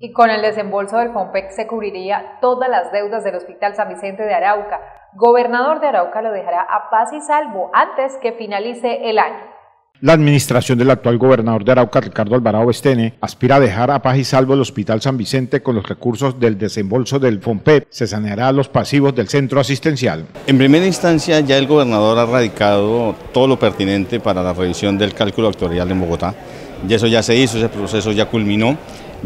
Y con el desembolso del FOMPEC se cubriría todas las deudas del Hospital San Vicente de Arauca. Gobernador de Arauca lo dejará a paz y salvo antes que finalice el año. La administración del actual gobernador de Arauca, Ricardo Alvarado Estene, aspira a dejar a paz y salvo el Hospital San Vicente con los recursos del desembolso del FOMPEP. Se saneará los pasivos del centro asistencial. En primera instancia, ya el gobernador ha radicado todo lo pertinente para la revisión del cálculo actuarial en Bogotá. Y eso ya se hizo, ese proceso ya culminó.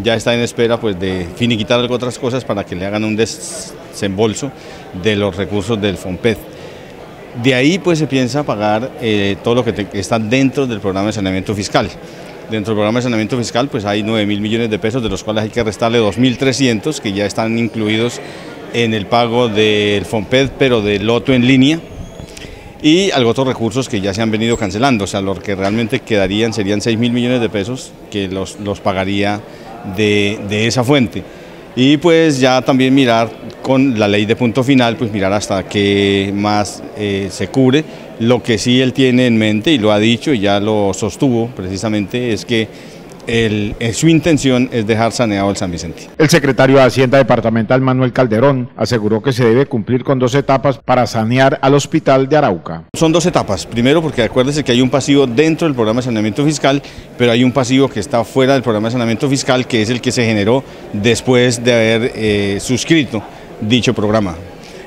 Ya está en espera pues, de finiquitar otras cosas para que le hagan un desembolso de los recursos del FOMPEP. De ahí pues se piensa pagar eh, todo lo que está dentro del programa de saneamiento fiscal. Dentro del programa de saneamiento fiscal pues hay 9 mil millones de pesos, de los cuales hay que restarle 2.300 que ya están incluidos en el pago del FOMPED, pero del loto en línea, y otros recursos que ya se han venido cancelando, o sea, lo que realmente quedarían serían 6 mil millones de pesos que los, los pagaría de, de esa fuente. Y pues ya también mirar con la ley de punto final, pues mirar hasta qué más eh, se cubre. Lo que sí él tiene en mente y lo ha dicho y ya lo sostuvo precisamente es que el, eh, su intención es dejar saneado el San Vicente. El secretario de Hacienda Departamental Manuel Calderón aseguró que se debe cumplir con dos etapas para sanear al hospital de Arauca. Son dos etapas. Primero porque acuérdese que hay un pasivo dentro del programa de saneamiento fiscal, pero hay un pasivo que está fuera del programa de saneamiento fiscal, que es el que se generó después de haber eh, suscrito dicho programa.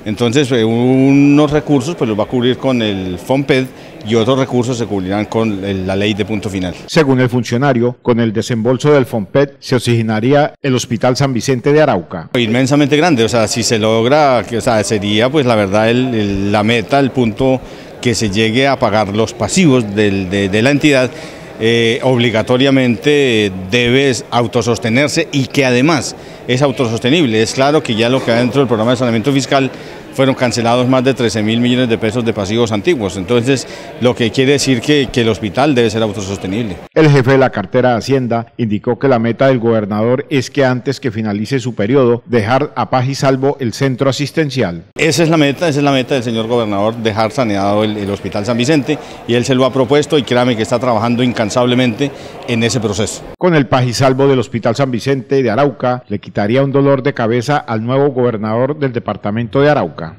Entonces, eh, unos recursos pues los va a cubrir con el FOMPED y otros recursos se cubrirán con la ley de punto final. Según el funcionario, con el desembolso del FOMPED se oxigenaría el Hospital San Vicente de Arauca. Inmensamente grande, o sea, si se logra, o sea, sería pues la verdad la meta, el punto que se llegue a pagar los pasivos de, la entidad. Eh, obligatoriamente debe autosostenerse y que además es autosostenible. Es claro que ya lo que dentro del programa de saneamiento fiscal fueron cancelados más de 13 mil millones de pesos de pasivos antiguos. Entonces, lo que quiere decir que, que el hospital debe ser autosostenible. El jefe de la cartera de Hacienda indicó que la meta del gobernador es que antes que finalice su periodo, dejar a paz y salvo el centro asistencial. Esa es la meta, esa es la meta del señor gobernador, dejar saneado el, el Hospital San Vicente y él se lo ha propuesto y créame que está trabajando incansablemente en ese proceso. Con el paz y salvo del Hospital San Vicente de Arauca, le quitaría un dolor de cabeza al nuevo gobernador del departamento de Arauca.